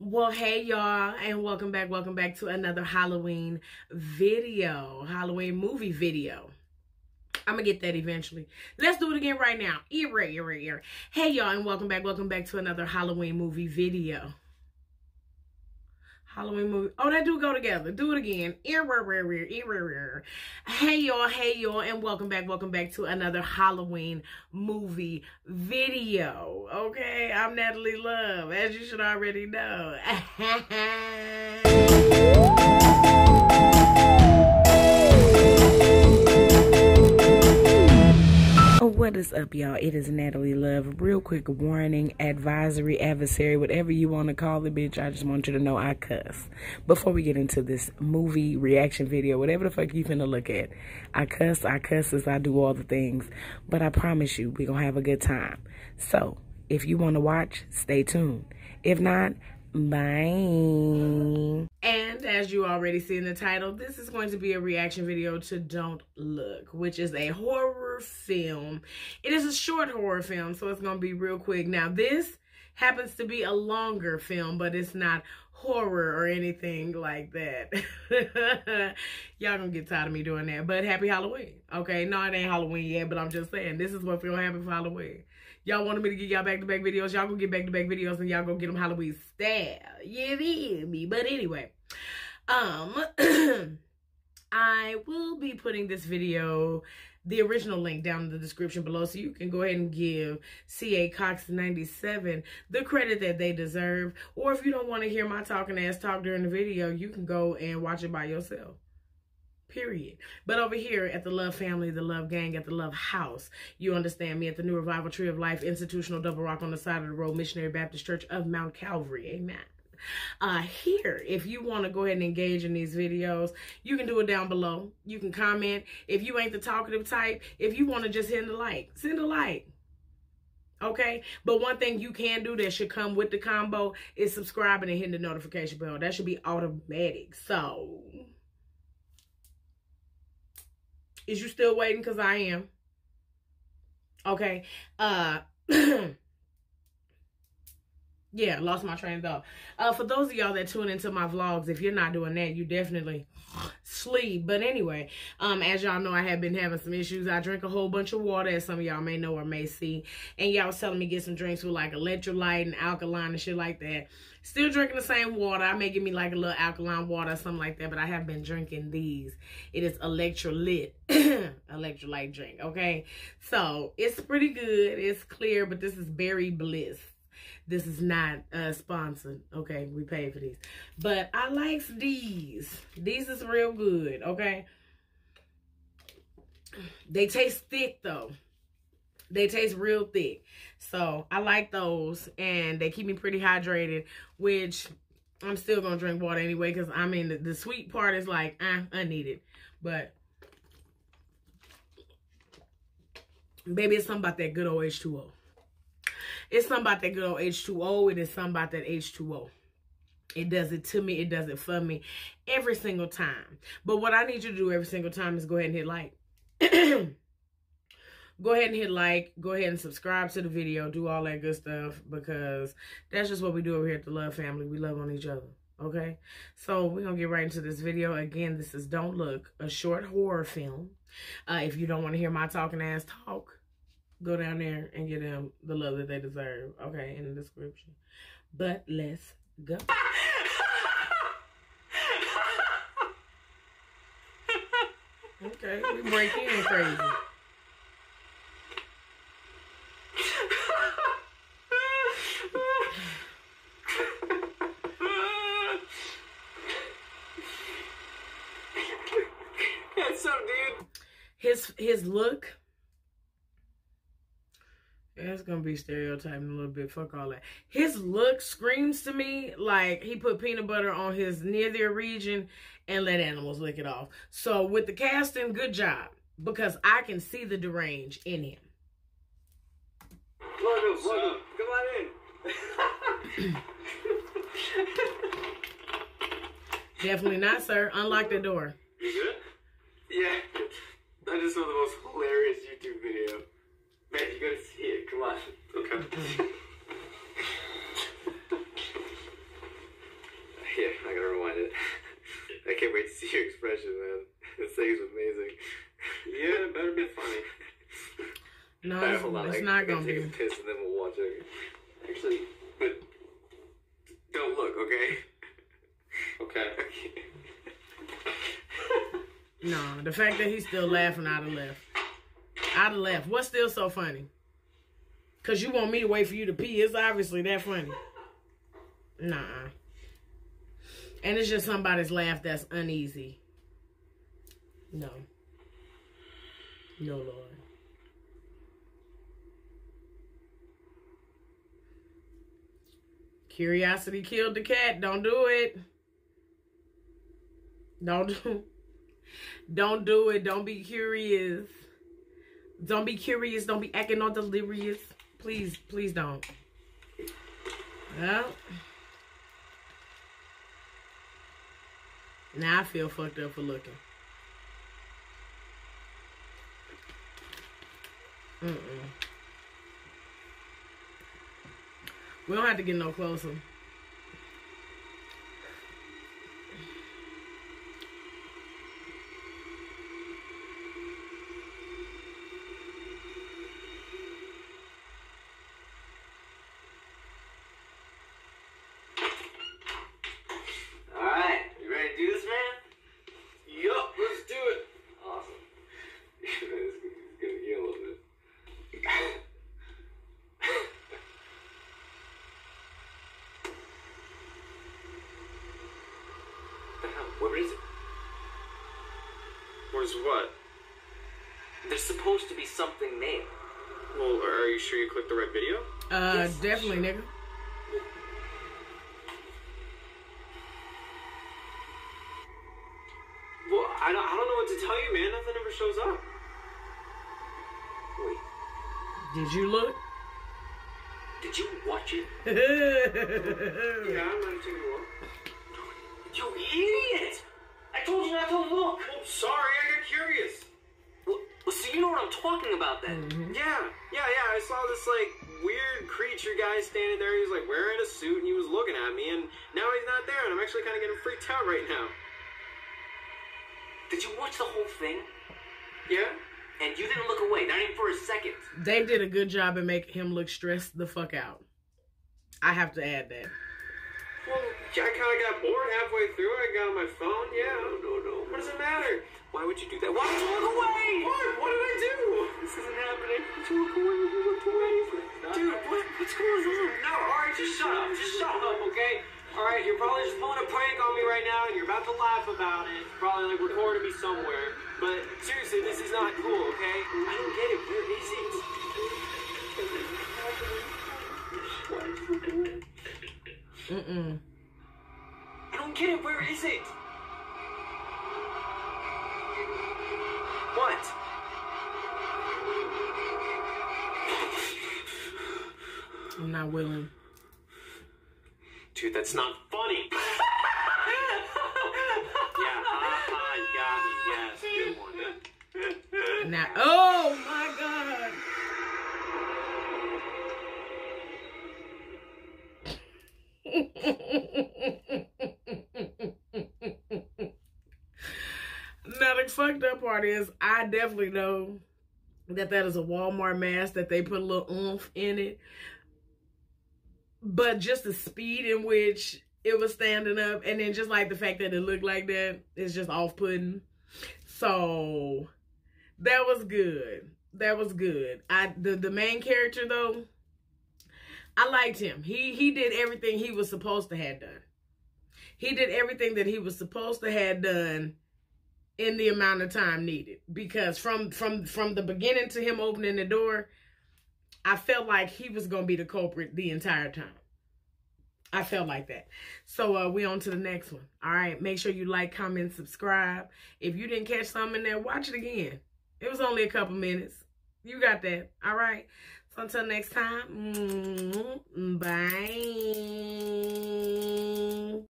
Well, hey y'all, and welcome back. Welcome back to another Halloween video, Halloween movie video. I'm gonna get that eventually. Let's do it again right now. Ear, ear, ear. Hey y'all, and welcome back. Welcome back to another Halloween movie video. Halloween movie. Oh, that do go together. Do it again. Hey y'all, hey y'all, and welcome back. Welcome back to another Halloween movie video. Okay, I'm Natalie Love, as you should already know. What is up, y'all? It is Natalie Love. Real quick warning, advisory, adversary, whatever you want to call it, bitch. I just want you to know I cuss. Before we get into this movie reaction video, whatever the fuck you finna look at, I cuss, I cuss as I do all the things. But I promise you, we gonna have a good time. So, if you want to watch, stay tuned. If not, Bye. And as you already see in the title, this is going to be a reaction video to Don't Look, which is a horror film. It is a short horror film, so it's going to be real quick. Now, this happens to be a longer film, but it's not horror or anything like that. Y'all gonna get tired of me doing that. But happy Halloween. Okay, no, it ain't Halloween yet, but I'm just saying this is what's gonna happen for Halloween. Y'all wanted me to get y'all back-to-back videos. Y'all gonna get back-to-back videos and y'all gonna get them Halloween style. Yeah, me? But anyway, um, I will be putting this video, the original link down in the description below, so you can go ahead and give CA Cox 97 the credit that they deserve. Or if you don't want to hear my talking ass talk during the video, you can go and watch it by yourself period. But over here at the Love Family, the Love Gang, at the Love House, you understand me, at the New Revival Tree of Life, Institutional Double Rock on the side of the road, Missionary Baptist Church of Mount Calvary. Amen. Uh, here, if you want to go ahead and engage in these videos, you can do it down below. You can comment. If you ain't the talkative type, if you want to just hit the like, send a like. Okay, but one thing you can do that should come with the combo is subscribing and hitting the notification bell. That should be automatic. So, is you still waiting? Because I am. Okay. Uh Yeah, lost my train of thought. Uh, for those of y'all that tune into my vlogs, if you're not doing that, you definitely sleep. But anyway, um, as y'all know, I have been having some issues. I drink a whole bunch of water, as some of y'all may know or may see. And y'all was telling me get some drinks with like electrolyte and alkaline and shit like that. Still drinking the same water. I may give me like a little alkaline water or something like that, but I have been drinking these. It is electrolyte, electrolyte drink, okay? So, it's pretty good. It's clear, but this is Berry Bliss. This is not uh, sponsored. Okay, we pay for these. But I like these. These is real good, okay? They taste thick, though. They taste real thick. So, I like those. And they keep me pretty hydrated, which I'm still going to drink water anyway. Because, I mean, the, the, sweet part is like, uh, I need it. But, baby, it's something about that good old H2O. It's something about that good old H2O. It is something about that H2O. It does it to me. It does it for me every single time. But what I need you to do every single time is go ahead and hit like. go ahead and hit like. Go ahead and subscribe to the video. Do all that good stuff because that's just what we do over here at the Love Family. We love on each other. Okay? So we're going to get right into this video. Again, this is Don't Look, a short horror film. Uh, if you don't want to hear my talking ass talk, go down there and get them the love that they deserve, okay, in the description. But let's go. okay, we break in crazy. What's up, dude? His his look that's gonna be stereotyping a little bit. Fuck all that. His look screams to me like he put peanut butter on his near their region and let animals lick it off. So with the casting, good job. Because I can see the derange in him. Welcome, welcome. Come on in. Definitely not, sir. Unlock the door. You good? Yeah. I just saw the most hilarious see man. This thing's amazing. Yeah, it better be funny. No, Alright, it's, hold on. it's I, not I gotta gonna take be. a piss and then we'll watch it. Actually, but don't look, okay? Okay. No, the fact that he's still laughing out of left. I'd have left. What's still so funny? Cause you want me to wait for you to pee. It's obviously that funny. Nah. And it's just somebody's laugh that's uneasy. No. No, Lord. Curiosity killed the cat. Don't do it. Don't do Don't do it. Don't be curious. Don't be curious. Don't be acting all delirious. Please, please don't. Well. Now I feel fucked up for looking. Mm-mm. We don't have to get no closer. Alright, you ready to do this, man? Yup, let's do it. Awesome. this is gonna heal a little bit. the hell? Where is it? Where's what? There's supposed to be something there. Well, are you sure you clicked the right video? Uh, Yes, definitely, nigga. Well, I don't, I don't know what to tell you, man. Nothing ever shows up. Wait, Did you look? did you watch it? Yeah, I'm gonna take a look. You idiot! I told you not to look! I'm sorry, I got curious. Well, well, so you know what I'm talking about then. Mm-hmm. Yeah, yeah, yeah. I saw this like weird creature guy standing there. He was like wearing a suit and he was looking at me, and now he's not there, and I'm actually kind of getting freaked out right now. Did you watch the whole thing? Yeah. And you didn't look away, not even for a second. They did a good job at making him look stressed the fuck out. I have to add that. Well, I kind of got bored halfway through. I got on my phone. Yeah. No, no, no. What does it matter? Why would you do that? Why would you look away? What? What did I do? This isn't happening. Did you look away? You looked away. Dude, what, what's going on? No, alright, just shut up. Just shut up, okay? Alright, you're probably just pulling a prank on me right now and you're about to laugh about it. Probably like recording me somewhere. But seriously, this is not cool, okay? I don't get it. Where is it? Mm-mm. I don't get it. Where is it? What? I'm not willing. Dude, that's not funny. yeah, ha ha, me. Yes, good one. Now, oh my part is I definitely know that that is a Walmart mask that they put a little oomph in it. But just the speed in which it was standing up and then just like the fact that it looked like that is just off-putting. So that was good. That was good. I the the main character though, I liked him. He he did everything he was supposed to have done. He did everything that he was supposed to have done in the amount of time needed because from from from the beginning to him opening the door, I felt like he was to be the culprit the entire time. I felt like that. So uh we on to the next one. All right, make sure you like, comment, subscribe. If you didn't catch something in there, watch it again. It was only a couple minutes. You got that. All right. So until next time, mm, bye.